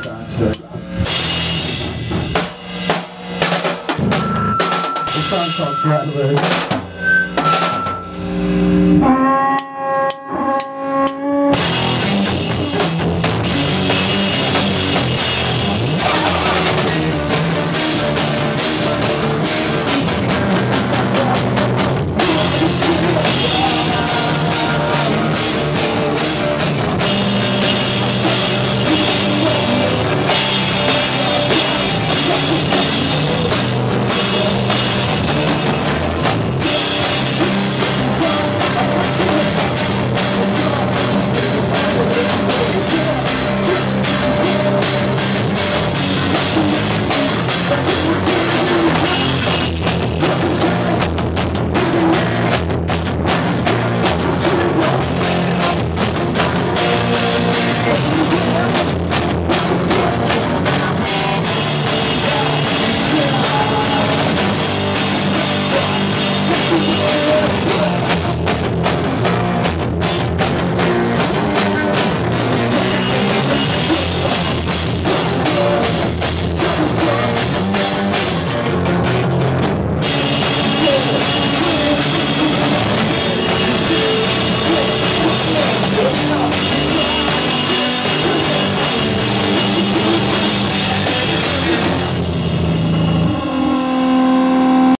side straight. The sound talks.